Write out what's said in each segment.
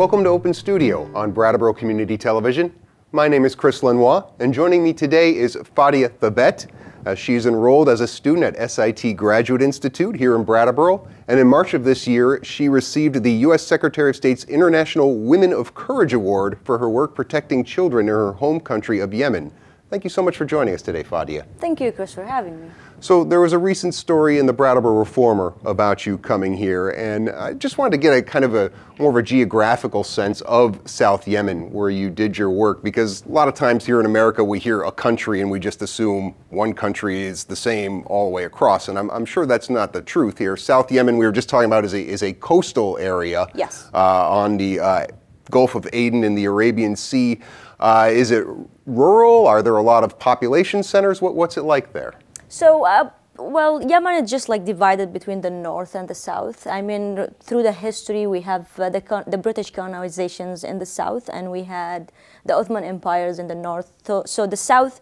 Welcome to Open Studio on Brattleboro Community Television. My name is Chris Lenois, and joining me today is Fadia Thabet. Uh, she's enrolled as a student at SIT Graduate Institute here in Brattleboro, and in March of this year, she received the U.S. Secretary of State's International Women of Courage Award for her work protecting children in her home country of Yemen. Thank you so much for joining us today, Fadia. Thank you, Chris, for having me. So there was a recent story in the Brattleboro Reformer about you coming here, and I just wanted to get a kind of a more of a geographical sense of South Yemen, where you did your work, because a lot of times here in America we hear a country and we just assume one country is the same all the way across, and I'm, I'm sure that's not the truth here. South Yemen, we were just talking about, is a, is a coastal area yes. uh, on the uh, Gulf of Aden in the Arabian Sea. Uh, is it rural? Are there a lot of population centers? What, what's it like there? So, uh, well, Yemen is just like divided between the north and the south. I mean, through the history, we have uh, the, the British colonizations in the south, and we had the Ottoman empires in the north. So, so the south,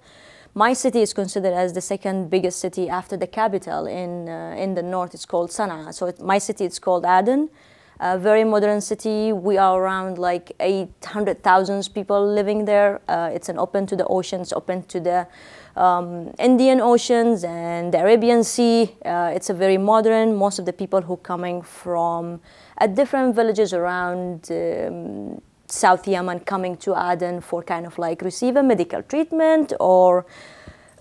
my city is considered as the second biggest city after the capital in uh, in the north. It's called Sana'a. So it, my city is called Aden. A very modern city. We are around like 800,000 people living there. Uh, it's an open to the oceans, open to the um, Indian Oceans and the Arabian Sea. Uh, it's a very modern. Most of the people who coming from uh, different villages around um, South Yemen coming to Aden for kind of like receive a medical treatment or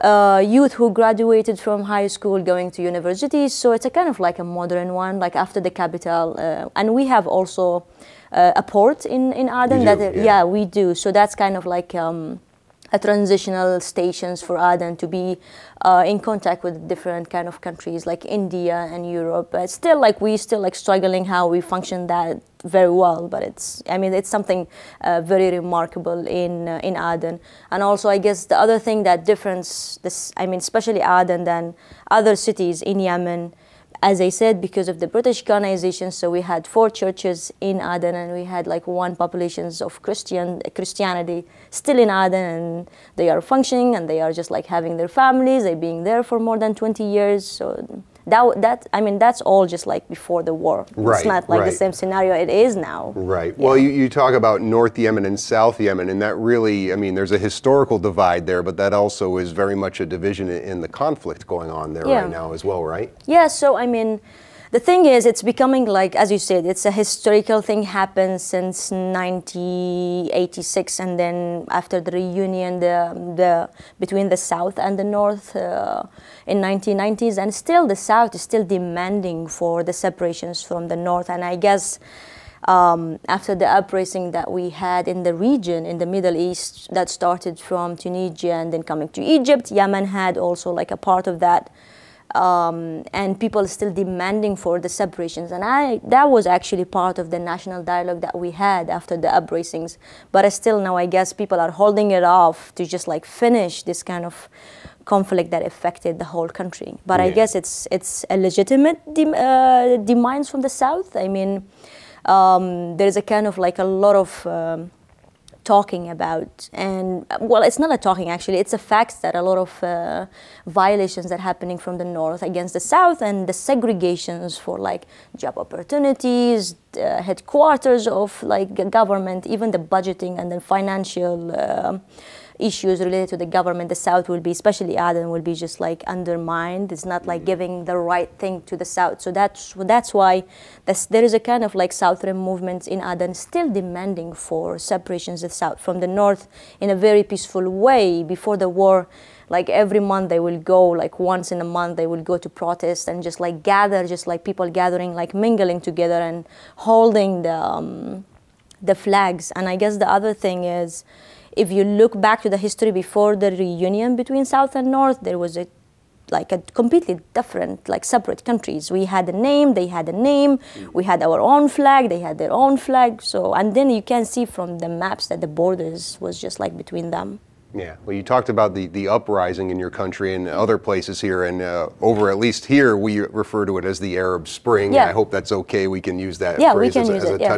uh, youth who graduated from high school going to universities. So it's a kind of like a modern one, like after the capital. Uh, and we have also uh, a port in, in Aden. that, yeah. yeah. we do. So that's kind of like um, a transitional stations for Aden to be uh, in contact with different kind of countries like India and Europe. But still, like we still like struggling how we function that very well. But it's I mean it's something uh, very remarkable in uh, in Aden. And also I guess the other thing that difference this I mean especially Aden than other cities in Yemen as I said, because of the British colonization, so we had four churches in Aden, and we had like one populations of Christian Christianity still in Aden, and they are functioning, and they are just like having their families. They being there for more than 20 years. So that that I mean that's all just like before the war. Right, it's not like right. the same scenario it is now. Right. Yeah. Well, you, you talk about North Yemen and South Yemen, and that really, I mean, there's a historical divide there, but that also is very much a division in, the conflict going on there Yeah. right now as well, right? Yeah, so I mean, the thing is, it's becoming like, as you said, it's a historical thing happened since 1986, and then after the reunion the, the, between the South and the North uh, in 1990s, and still the South is still demanding for the separations from the North, and I guess um, after the uprising that we had in the region in the Middle East that started from Tunisia and then coming to Egypt, Yemen had also like a part of that um, and people are still demanding for the separations. And I, that was actually part of the national dialogue that we had after the uprisings. But I still now, I guess people are holding it off to just like finish this kind of conflict that affected the whole country. But I guess it's it's a legitimate dem- uh, demands from the south. I mean, um, there is a kind of like a lot of um, talking about. And well it's not a talking actually. It's a fact that a lot of uh, violations that are happening from the north against the south and the segregations for like job opportunities uh, headquarters of like government even the budgeting and the financial um issues related to the government the south will be especially aden will be just like undermined. It's not like giving the right thing to the south. So that's that's why there is a kind of like southern movement in aden still demanding for separations of south from the north in a very peaceful way. Before the war like every month they will go like once in a month they will go to protest and just like gather just like people gathering like mingling together and holding the um, the flags. And I guess the other thing is, if you look back to the history before the reunion between South and North, there was a like a completely different, like separate countries. We had a name, they had a name. We had our own flag, they had their own flag. So, and then you can see from the maps that the borders was just like between them. Yeah, well, you talked about the, the uprising in your country and other places here, and uh, over at least here, we refer to it as the Arab Spring. Yeah. I hope that's okay. We can use that Yeah, we phrase can as, a, use as it, a yeah.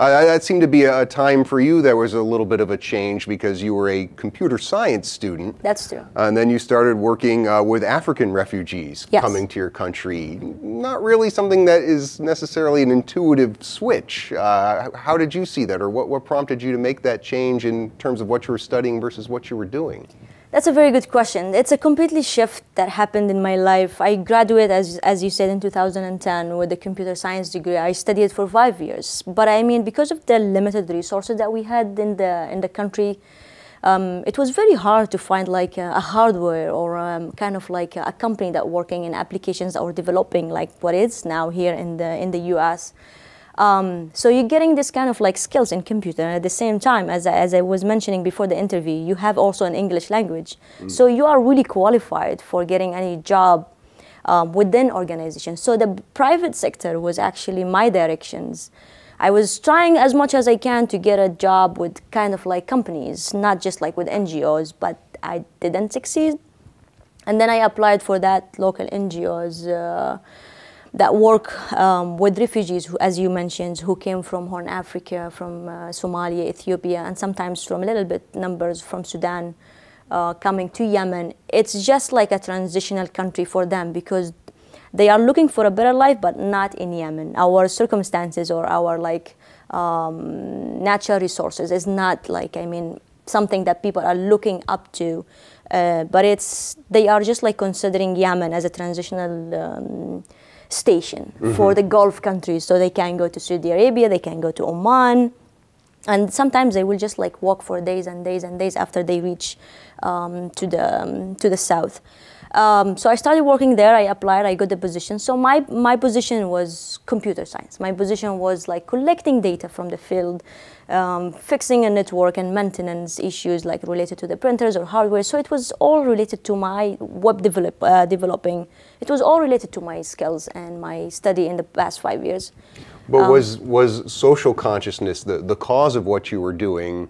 Uh, that seemed to be a time for you that was a little bit of a change because you were a computer science student. That's true. And then you started working uh, with African refugees Yes. coming to your country. Not really something that is necessarily an intuitive switch. Uh, how did you see that, or what, what prompted you to make that change in terms of what you were studying versus what you were doing? That's a very good question. It's a completely shift that happened in my life. I graduated, as, as you said, in 2010 with a computer science degree. I studied for five years. But I mean, because of the limited resources that we had in the, in the country, um, it was very hard to find like a, a hardware or um, kind of like a, company that working in applications or developing like what is now here in the, in the US. Um, so you're getting this kind of like skills in computer and at the same time as I, as I was mentioning before the interview you have also an english language. So you are really qualified for getting any job um, within organizations. So the private sector was actually my directions. I was trying as much as i can to get a job with kind of like companies not just like with ngos but i didn't succeed. And then i applied for that local ngos uh, that work um, with refugees, who, as you mentioned, who came from Horn Africa, from uh, Somalia, Ethiopia, and sometimes from a little bit numbers from Sudan uh, coming to Yemen. It's just like a transitional country for them because they are looking for a better life, but not in Yemen. Our circumstances or our like um, natural resources is not like I mean something that people are looking up to. Uh, but it's they are just like considering Yemen as a transitional um, station for the Gulf countries, so they can go to Saudi Arabia, they can go to Oman, and sometimes they will just like walk for days and days and days after they reach um, to the um, to the south. Um, so I started working there. I applied. I got the position. So my my position was computer science. My position was like collecting data from the field, um, fixing a network and maintenance issues like related to the printers or hardware. So it was all related to my web develop, uh, developing. It was all related to my skills and my study in the past five years. But Um, was was social consciousness the, the cause of what you were doing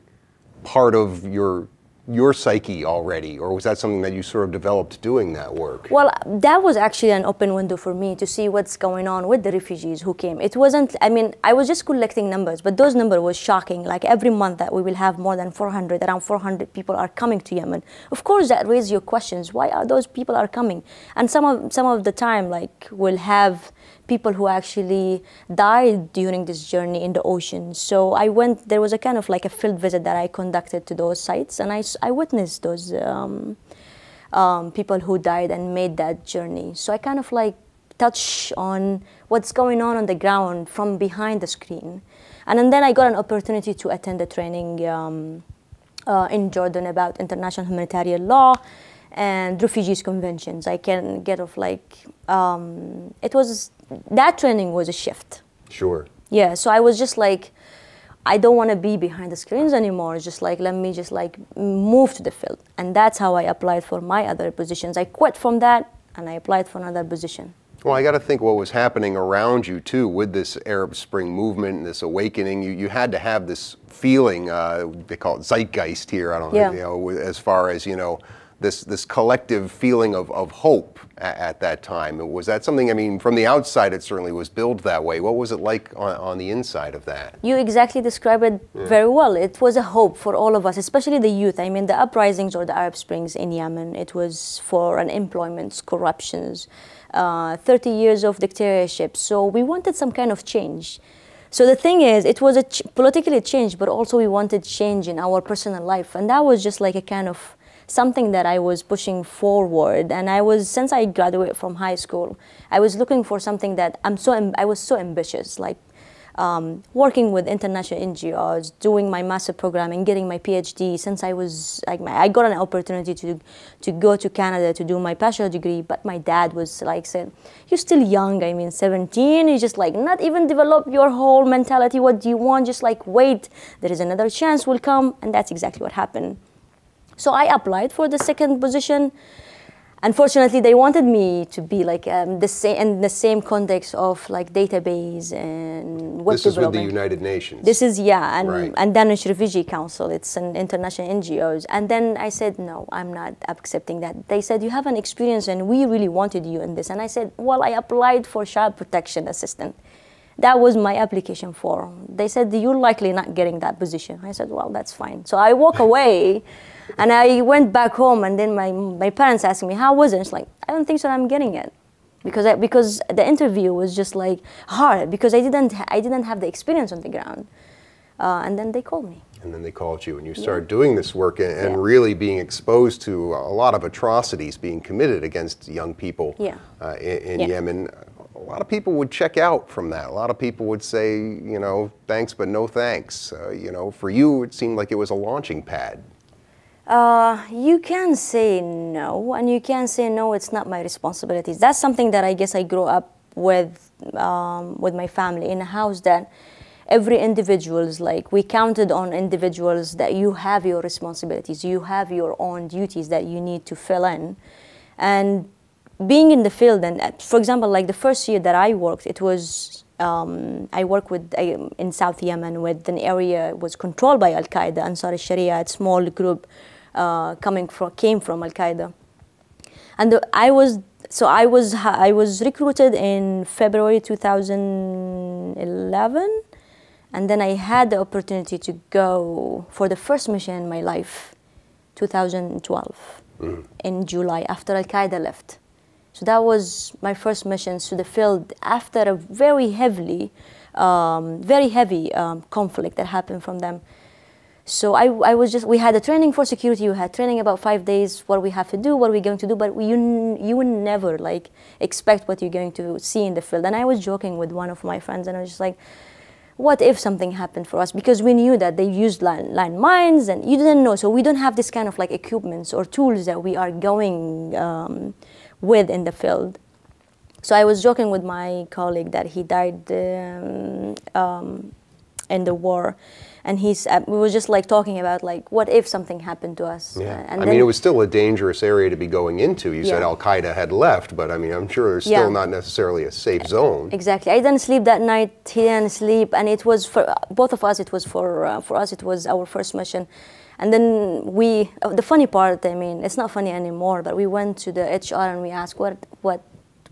part of your your psyche already, or was that something that you sort of developed doing that work? Well, that was actually an open window for me to see what's going on with the refugees who came. It wasn't, I mean, I was just collecting numbers, but those numbers was shocking. Like every month that we will have more than 400, around 400 people are coming to Yemen. Of course, that raises your questions. Why are those people are coming? And some of, some of the time, like, we'll have people who actually died during this journey in the ocean. So I went, there was a kind of like a field visit that I conducted to those sites, and I, I witnessed those um, um, people who died and made that journey. So I kind of like touch on what's going on on the ground from behind the screen. And, then- then I got an opportunity to attend a training um, uh, in Jordan about international humanitarian law and refugees conventions. I can get off like, um, it was, that training was a shift. Sure. Yeah, so I was just like, I don't want to be behind the screens anymore. Just like, let me just like move to the field. And that's how I applied for my other positions. I quit from that and I applied for another position. Well, I got to think what was happening around you too with this Arab Spring movement and this awakening. You, you had to have this feeling. Uh, they call it zeitgeist here. I don't Yeah. know. You know, as far as you know, this this collective feeling of, of hope at, at that time. Was that something? I mean, from the outside, it certainly was built that way. What was it like on, on the inside of that? You exactly described it very well. It was a hope for all of us, especially the youth. I mean, the uprisings or the Arab Springs in Yemen, it was for unemployment, corruptions, uh, 30 years of dictatorship. So we wanted some kind of change. So the thing is, it was a ch- politically change, but also we wanted change in our personal life, and that was just like a kind of something that I was pushing forward. And I was since I graduated from high school, I was looking for something that I'm so I was so ambitious, like um, working with international NGOs, doing my master program, and getting my PhD. Since I was like, I got an opportunity to to go to Canada to do my bachelor degree, but my dad was like, said, "You're still young. I mean, 17. You just like not even develop your whole mentality. What do you want? Just like wait. There is another chance will come." And that's exactly what happened. So I applied for the second position. unfortunately they wanted me to be like um, the same in the same context of like database and web This is with the. United Nations. This is yeah, and Right. and Danish Refugee Council. It's an international NGOs. And then I said no, I'm not accepting that. They said you have an experience, and we really wanted you in this. And I said, well, I applied for child protection assistant. That was my application form. They said you're likely not getting that position. I said, well, that's fine. So I walk away. And I went back home, and then my, my parents asked me, How was it? It's like, I don't think so, I'm getting it because I, because the interview was just like hard because I didn't I didn't have the experience on the ground, uh, and then they called me. and then they called you and you started doing this work and, and Yeah. really being exposed to a lot of atrocities being committed against young people Yeah. uh, in, in Yeah. Yemen. A lot of people would check out from that. A lot of people would say, you know, thanks, but no thanks. Uh, you know, for you, it seemed like it was a launching pad. Uh, you can say no, and you can say no. It's not my responsibilities. That's something that I guess I grew up with um, with my family in a house that every individual is like we counted on individuals that you have your responsibilities, you have your own duties that you need to fill in, and being in the field and uh, for example, like the first year that I worked, it was um, I worked with uh, in South Yemen with an area was controlled by Al Qaeda, Ansar al-Sharia, a small group coming from came from Al Qaeda, and I was so I was I was recruited in February 2011, and then I had the opportunity to go for the first mission in my life, 2012, in July after Al Qaeda left. So that was my first mission to the field after a very heavily, um, very heavy um, conflict that happened from them. So I, I was just, we had a training for security, we had training about five days, what we have to do, what we're going to do, but we, you, you would never like expect what you're going to see in the field. And I was joking with one of my friends and I was just like, what if something happened for us? Because we knew that they used land, line mines and you didn't know. So we don't have this kind of like equipments or tools that we are going um, with in the field. So I was joking with my colleague that he died um, um, in the war, and he's uh, we were just like talking about like what if something happened to us? Yeah. Uh, and I mean, it was still a dangerous area to be going into. You said Al Qaeda had left, but I mean, I'm sure it's still Yeah. not necessarily a safe zone. Exactly. I didn't sleep that night. He didn't sleep, and it was for both of us. It was for uh, for us. It was our first mission, and then we. Uh, the funny part, I mean, it's not funny anymore. But we went to the HR and we asked what what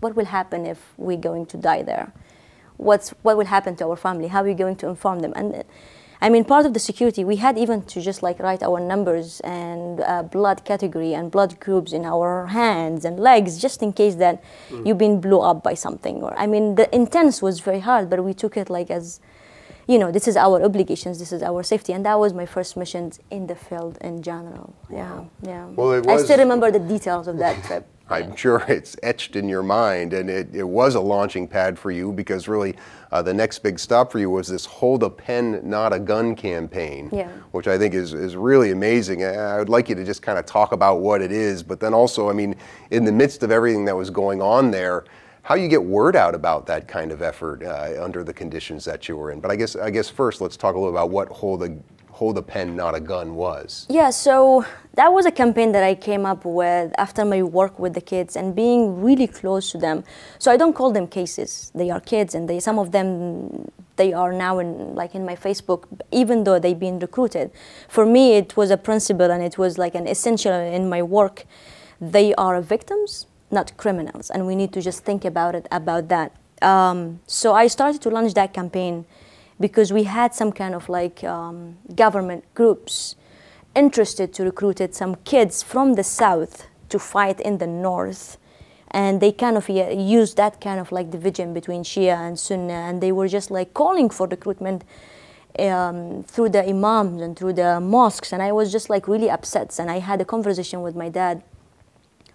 what will happen if we're going to die there. What's what will happen to our family? How are we going to inform them? And I mean, part of the security, we had even to just like write our numbers and uh, blood category and blood groups in our hands and legs, just in case that you've been blew up by something. Or I mean, the intense was very hard, but we took it like as, you know, this is our obligations, this is our safety, and that was my first mission in the field in general. Yeah, yeah. Well, it I still remember the details of that trip. I'm sure it's etched in your mind, and it, it was a launching pad for you because really uh, the next big stop for you was this Hold a Pen, Not a Gun campaign, Yeah. which I think is, is really amazing. I I would like you to just kind of talk about what it is, but then also, I mean, in the midst of everything that was going on there, how you get word out about that kind of effort uh, under the conditions that you were in. But I guess I guess first let's talk a little about what Hold a Hold a Pen, Not a Gun was. Yeah, so that was a campaign that I came up with after my work with the kids and being really close to them. So I don't call them cases; they are kids, and they some of them they are now in like in my Facebook, even though they've been recruited. For me, it was a principle, and it was like an essential in my work. They are victims, not criminals, and we need to just think about it about that. Um, so I started to launch that campaign because we had some kind of like um, government groups interested to recruit some kids from the south to fight in the north and they kind of used that kind of like division between Shia and Sunnah and they were just like calling for recruitment um, through the imams and through the mosques and I was just like really upset and I had a conversation with my dad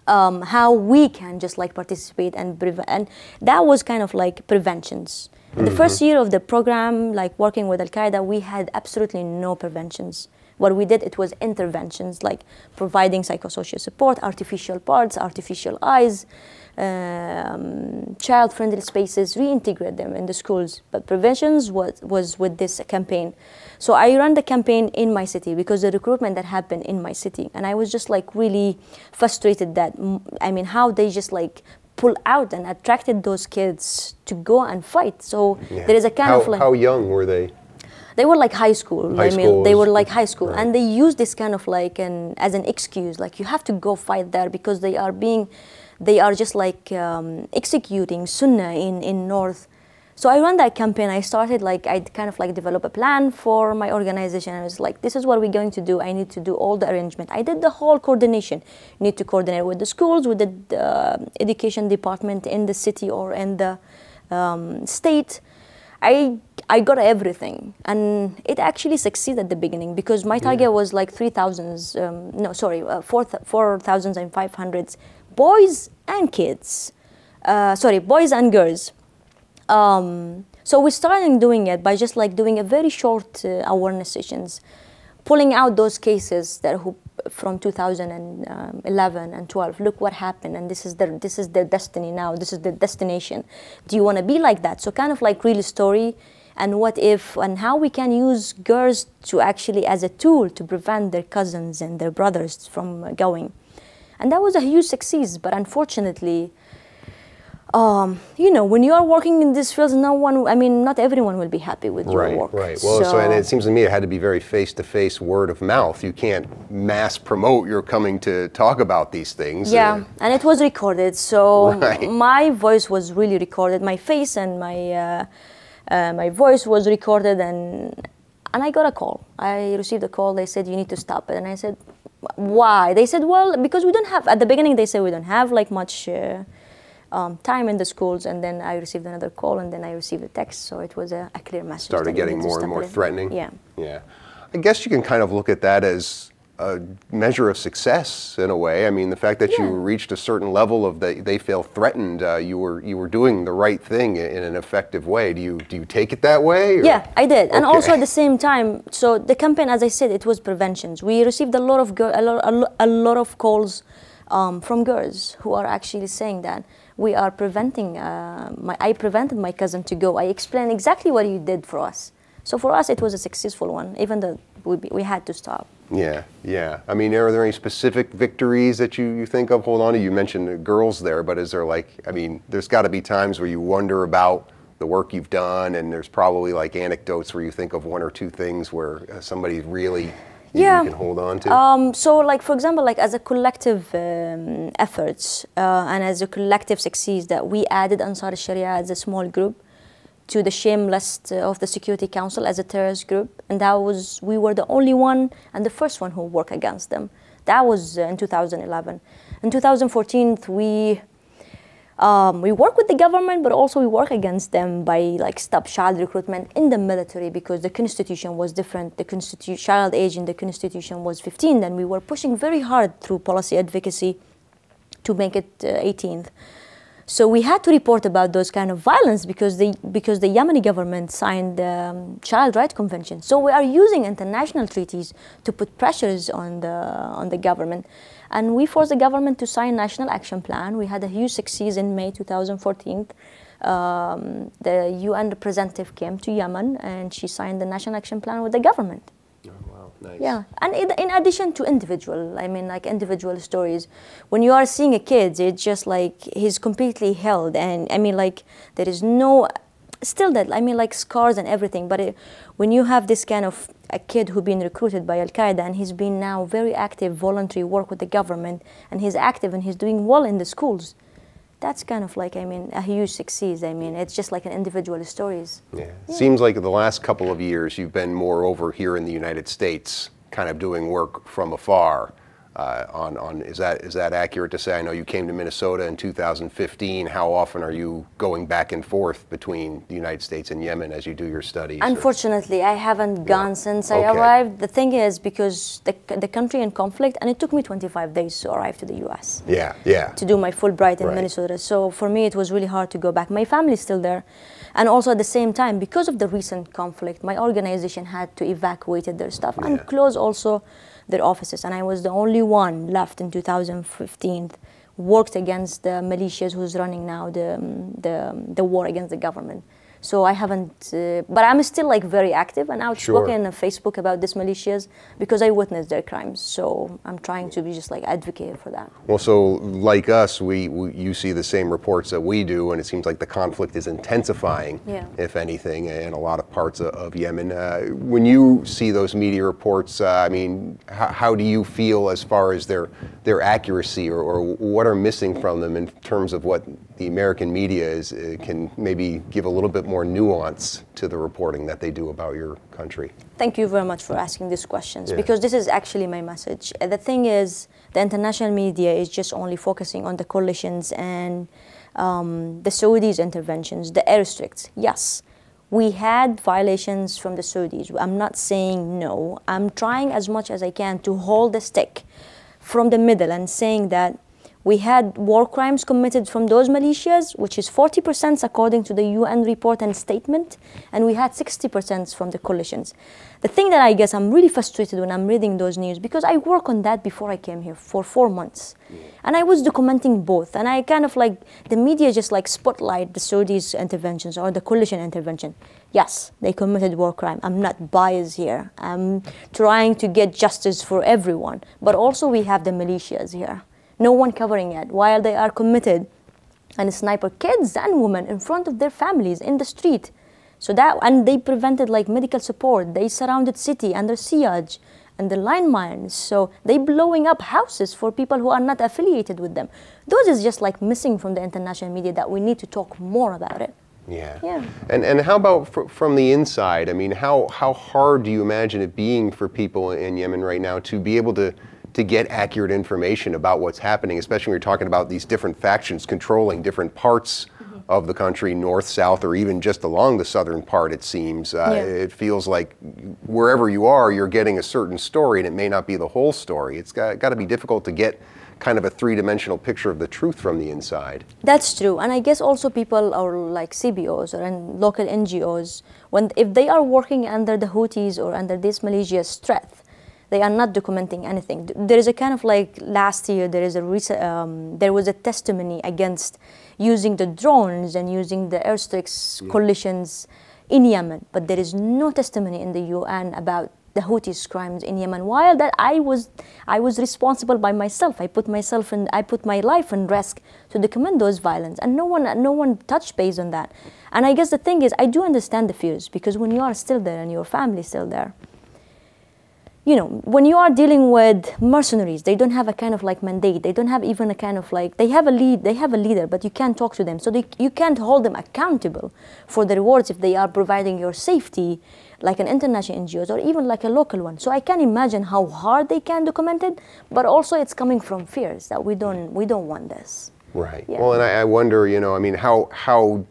um, how we can just like participate and prevent. And that was kind of like preventions. In the first year of the program, like working with Al Qaeda, we had absolutely no preventions What we did, it was interventions like providing psychosocial support, artificial parts, artificial eyes, um, child-friendly spaces, reintegrate them in the schools. But preventions was, was with this campaign. So I ran the campaign in my city because the recruitment that happened in my city. And I was just like really frustrated that, I mean, how they just like pull out and attracted those kids to go and fight. So yeah. there is a kind how, of like... How young were they? They were like high school. High I mean, they were like high school, right. and they use this kind of like an as an excuse, like you have to go fight there because they are being they are just like um, executing sunnah in, in North. So I ran that campaign. I started like, I kind of like develop a plan for my organization. I was like, this is what we're going to do. I need to do all the arrangement. I did the whole coordination. You need to coordinate with the schools, with the uh, education department in the city or in the um, state. I I got everything, and it actually succeeded at the beginning because my target yeah. was like three thousands. Um, no, sorry, uh, four four thousands and five hundreds boys and kids. Uh, sorry, boys and girls. Um, so we started doing it by just like doing a very short uh, awareness sessions, pulling out those cases that who from 2011 and 12. Look what happened, and this is their this is their destiny now. This is their destination. Do you want to be like that? So kind of like real story, and what if, and how we can use girls to actually as a tool to prevent their cousins and their brothers from going. And that was a huge success, but unfortunately, um, you know, when you are working in this field, no one, I mean, not everyone will be happy with right, your work. Right, right. Well, so, so, and it seems to me it had to be very face to face, word of mouth. You can't mass promote you're coming to talk about these things. Yeah, uh, and it was recorded. So right. my voice was really recorded. My face and my, uh, uh, my voice was recorded, and, and I got a call. I received a call. They said, you need to stop it. And I said, why? They said, well, because we don't have, at the beginning they said we don't have like much uh, um, time in the schools. And then I received another call and then I received a text. So it was a, a clear message. Started getting more and more threatening. Yeah. Yeah. I guess you can kind of look at that as a measure of success in a way. I mean, the fact that yeah. you reached a certain level of the, they feel threatened, uh, you were you were doing the right thing in an effective way. Do you do you take it that way? Or? Yeah, I did, okay. and also at the same time. So the campaign, as I said, it was preventions. We received a lot of a lot a lot of calls um, from girls who are actually saying that we are preventing. Uh, my, I prevented my cousin to go. I explained exactly what you did for us. So for us, it was a successful one, even though we, we had to stop. Yeah, yeah. I mean, are there any specific victories that you, you think of? Hold on, you mentioned the girls there, but is there like, I mean, there's got to be times where you wonder about the work you've done, and there's probably like anecdotes where you think of one or two things where uh, somebody really yeah. you can hold on to? Um, so, like for example, like as a collective um, efforts uh, and as a collective success that we added Ansar Sharia as a small group to the shame list of the Security Council as a terrorist group, and that was we were the only one and the first one who worked against them. That was uh, in 2011. In 2014, we um, we work with the government, but also we work against them by like stop child recruitment in the military because the constitution was different. The constitu- child age in the constitution was 15, and we were pushing very hard through policy advocacy to make it uh, 18th. So we had to report about those kind of violence because the because the Yemeni government signed the um, Child Rights Convention. So we are using international treaties to put pressures on the on the government, and we forced the government to sign national action plan. We had a huge success in May 2014. Um, the UN representative came to Yemen and she signed the national action plan with the government. Nice. Yeah, and in addition to individual, I mean, like individual stories, when you are seeing a kid, it's just like he's completely held, and I mean, like there is no, still that I mean, like scars and everything. But it, when you have this kind of a kid who's been recruited by Al Qaeda and he's been now very active, voluntary work with the government, and he's active and he's doing well in the schools that's kind of like, I mean, a huge success. I mean, it's just like an individual stories. Yeah. yeah. Seems like the last couple of years you've been more over here in the United States, kind of doing work from afar. Uh, on, on is that is that accurate to say? I know you came to Minnesota in 2015. How often are you going back and forth between the United States and Yemen as you do your studies? or- Unfortunately, I haven't gone since I Okay. arrived. The thing is, because the, the country in conflict, and it took me 25 days to arrive to the US yeah, yeah. to do my Fulbright in Right. Minnesota. So for me, it was really hard to go back. My family's still there. And also at the same time, because of the recent conflict, my organization had to evacuate their stuff Yeah. and close also their offices. And I was the only one left in 2015 worked against the militias who's running now the, the, the war against the government. So I haven't, uh, but I'm still like very active and outspoken on Facebook about these militias because I witnessed their crimes. So I'm trying to be just like advocate for that. Well, so like us, we, we you see the same reports that we do, and it seems like the conflict is intensifying, Yeah. if anything, in a lot of parts of, of Yemen. Uh, when you see those media reports, uh, I mean, how, how do you feel as far as their their accuracy, or, or what are missing from them in terms of what the American media is uh, can maybe give a little bit more nuance to the reporting that they do about your country? Thank you very much for asking these questions Yeah. because this is actually my message. Uh, The thing is, the international media is just only focusing on the coalitions and um, the Saudis' interventions, the airstrikes. Yes, we had violations from the Saudis. I'm not saying no. I'm trying as much as I can to hold the stick from the middle and saying that we had war crimes committed from those militias, which is 40% according to the UN report and statement, and we had 60% from the coalitions. The thing that I guess I'm really frustrated when I'm reading those news because I work on that before I came here for four months, and I was documenting both, and I kind of like the media just like spotlight the Saudis' interventions or the coalition intervention. Yes, they committed war crime. I'm not biased here. I'm trying to get justice for everyone, but also we have the militias here no one covering it while they are committed and sniper kids and women in front of their families in the street so that and they prevented like medical support they surrounded city under siege and the line mines so they blowing up houses for people who are not affiliated with them those is just like missing from the international media that we need to talk more about it Yeah. Yeah. And and how about fr- from the inside? I mean, how how hard do you imagine it being for people in Yemen right now to be able to to get accurate information about what's happening, especially when you're talking about these different factions controlling different parts of the country, north, south, or even just along the southern part, it seems. Uh, Yeah. It feels like wherever you are, you're getting a certain story, and it may not be the whole story. It's got, got to be difficult to get kind of a three dimensional picture of the truth from the inside. That's true, and I guess also people are like CBOs or and local NGOs when if they are working under the Houthis or under this militia's threat, they are not documenting anything. There is a kind of like last year there is a um, there was a testimony against using the drones and using the airstrikes coalitions in Yemen, but there is no testimony in the UN about the Houthis crimes in Yemen. While that I was I was responsible by myself. I put myself in I put my life in risk to document those violence and no one no one touched base on that. And I guess the thing is I do understand the fears because when you are still there and your family is still there, you know, when you are dealing with mercenaries, they don't have a kind of like mandate. They don't have even a kind of like they have a lead. They have a leader, but you can't talk to them. So they, you can't hold them accountable for the rewards if they are providing your safety, like an international NGOs or even like a local one. So I can imagine how hard they can document it, but also it's coming from fears that we don't we don't want this. Right. Yeah. Well, and I, I wonder, you know, I mean, how how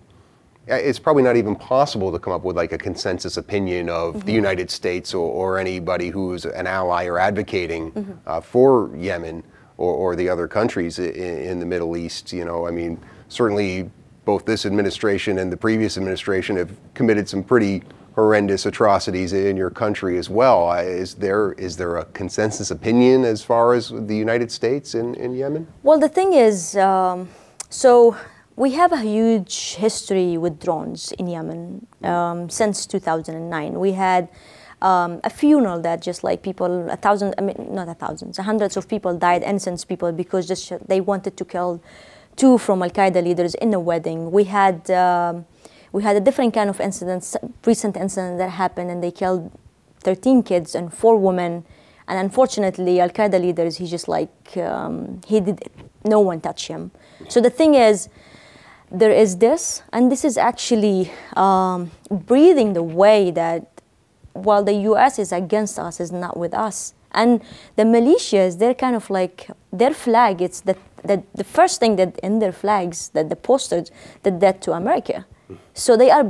it's probably not even possible to come up with like a consensus opinion of Mm-hmm. the United States or, or anybody who's an ally or advocating Mm-hmm. uh, for Yemen or, or the other countries in, in the Middle East. You know, I mean, certainly both this administration and the previous administration have committed some pretty horrendous atrocities in your country as well. Is there is there a consensus opinion as far as the United States in, in Yemen? Well, the thing is, um, so we have a huge history with drones in Yemen um, since 2009. We had um, a funeral that just like people, a thousand, I mean, not a thousand, hundreds of people died, innocent people, because just they wanted to kill two from Al Qaeda leaders in a wedding. We had. Um, we had a different kind of incidents, recent incident that happened, and they killed 13 kids and four women. And unfortunately, Al Qaeda leaders, he just like um, he did, no one touched him. So the thing is, there is this, and this is actually um, breathing the way that while the U.S. is against us, is not with us. And the militias, they're kind of like their flag. It's the the, the first thing that in their flags that the posters that death to America. So they are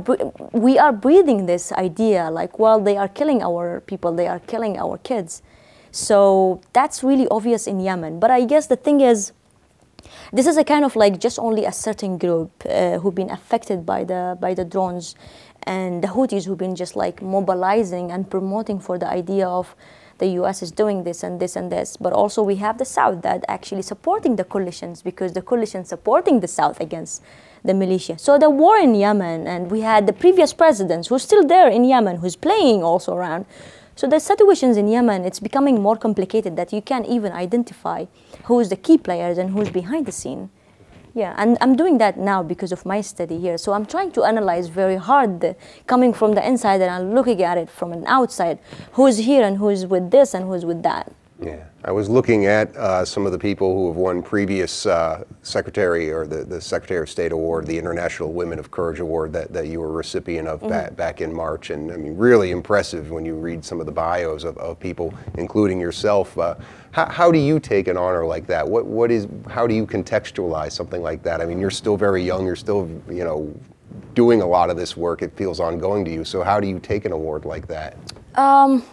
we are breathing this idea like well they are killing our people, they are killing our kids. So that's really obvious in Yemen. But I guess the thing is this is a kind of like just only a certain group uh, who've been affected by the by the drones and the Houthis who've been just like mobilizing and promoting for the idea of the US is doing this and this and this. But also we have the South that actually supporting the coalitions because the coalition supporting the South against the militia. So the war in Yemen and we had the previous presidents who's still there in Yemen, who's playing also around. So the situations in Yemen, it's becoming more complicated that you can't even identify who's the key players and who's behind the scene. Yeah, and I'm doing that now because of my study here. So I'm trying to analyze very hard, the, coming from the inside and I'm looking at it from an outside, who's here and who's with this and who's with that. Yeah, I was looking at uh, some of the people who have won previous uh, Secretary or the, the Secretary of State Award, the International Women of Courage Award that, that you were recipient of mm-hmm. back, back in March. And I mean, really impressive when you read some of the bios of, of people, including yourself. Uh, how, how, do you take an honor like that? What, what is, how do you contextualize something like that? I mean, you're still very young, you're still, you know, doing a lot of this work. It feels ongoing to you. So how do you take an award like that? Um,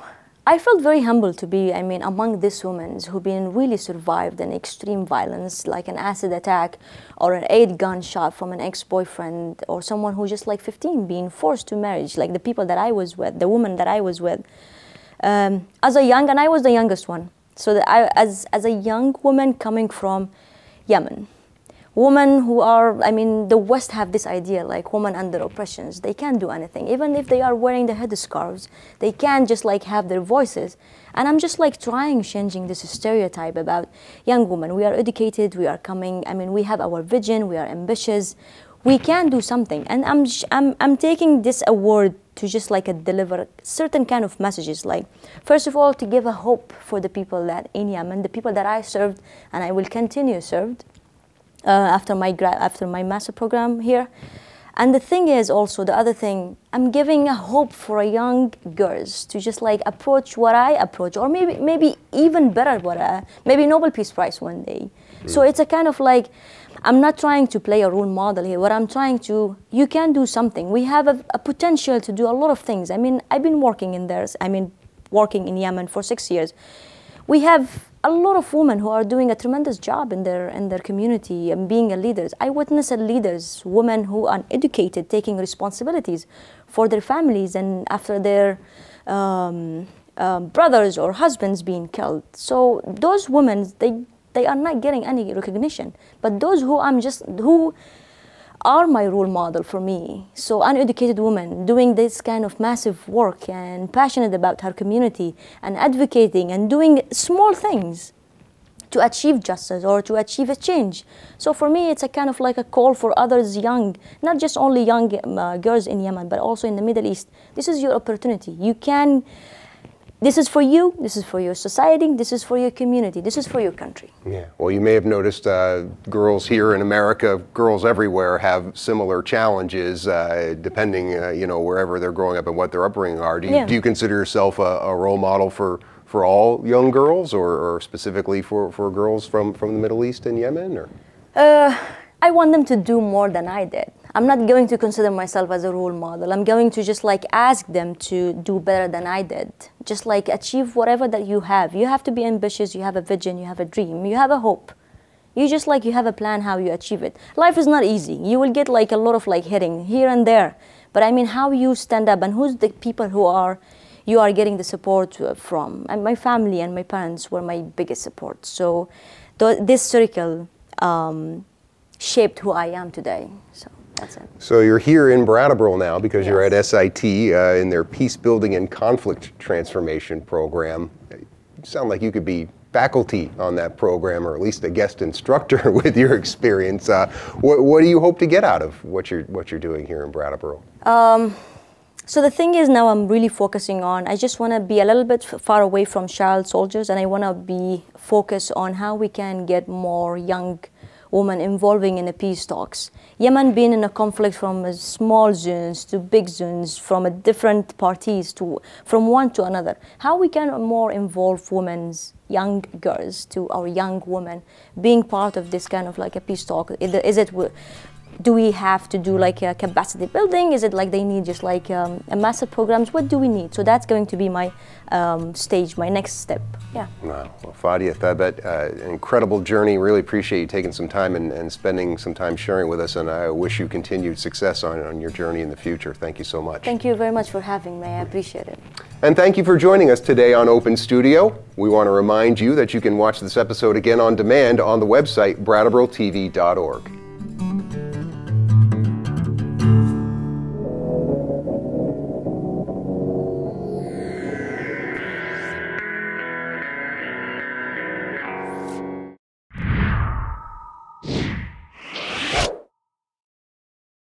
I felt very humble to be, I mean, among these women who've been really survived an extreme violence, like an acid attack or an eight gunshot from an ex-boyfriend or someone who's just like 15 being forced to marriage, like the people that I was with, the woman that I was with. Um, as a young, and I was the youngest one. So I, as, as a young woman coming from Yemen, women who are, I mean, the West have this idea like women under oppressions. They can't do anything. Even if they are wearing the headscarves, they can't just like have their voices. And I'm just like trying changing this stereotype about young women. We are educated, we are coming, I mean, we have our vision, we are ambitious, we can do something. And I'm, I'm, I'm taking this award to just like a deliver certain kind of messages like first of all to give a hope for the people that in Yemen the people that I served and I will continue served uh, after my after my master program here. And the thing is also the other thing, I'm giving a hope for young girls to just like approach what I approach, or maybe maybe even better what I, maybe Nobel Peace Prize one day. Mm. So it's a kind of like, I'm not trying to play a role model here. What I'm trying to, you can do something. We have a, a potential to do a lot of things. I mean, I've been working in there. I mean, working in Yemen for six years. We have a lot of women who are doing a tremendous job in their in their community and being a leaders. I witness leaders, women who are educated, taking responsibilities for their families and after their um, um, brothers or husbands being killed. So those women, they they are not getting any recognition. But those who I'm just who are my role model for me. So an uneducated woman doing this kind of massive work and passionate about her community and advocating and doing small things to achieve justice or to achieve a change. So for me, it's a kind of like a call for others young, not just only young uh, girls in Yemen, but also in the Middle East. This is your opportunity. You can this is for you, this is for your society, this is for your community, this is for your country. Yeah, well, you may have noticed uh, girls here in America, girls everywhere have similar challenges uh, depending, uh, you know, wherever they're growing up and what their upbringing are. Do you, yeah. do you consider yourself a, a, role model for, for all young girls or, or, specifically for, for girls from, from the Middle East and Yemen? Or? Uh, I want them to do more than I did. I'm not going to consider myself as a role model. I'm going to just like ask them to do better than I did. Just like achieve whatever that you have. You have to be ambitious, you have a vision, you have a dream, you have a hope. You just like you have a plan how you achieve it. Life is not easy. You will get like a lot of like hitting here and there. But I mean how you stand up and who's the people who are you are getting the support from. And my family and my parents were my biggest support. So th this circle um, shaped who I am today. So. That's it. So you're here in Brattleboro now because yes. you're at SIT uh, in their Peace Building and Conflict Transformation program. You sound like you could be faculty on that program, or at least a guest instructor with your experience. Uh, what, what, do you hope to get out of what you're what you're doing here in Brattleboro? Um, so the thing is now I'm really focusing on. I just want to be a little bit far away from child soldiers, and I want to be focused on how we can get more young women involving in the peace talks. Yemen being in a conflict from small zones to big zones, from a different parties to from one to another. How we can more involve women's young girls to our young women being part of this kind of like a peace talk? Is it do we have to do like a capacity building? Is it like they need just like um, a massive programs? What do we need? So that's going to be my um, stage, my next step. Yeah. Wow. Well, Fadia Thabet, uh, an incredible journey. Really appreciate you taking some time and, and, spending some time sharing with us. And I wish you continued success on, on your journey in the future. Thank you so much. Thank you very much for having me. I appreciate it. And thank you for joining us today on Open Studio. We want to remind you that you can watch this episode again on demand on the website brattleboro.tv.org.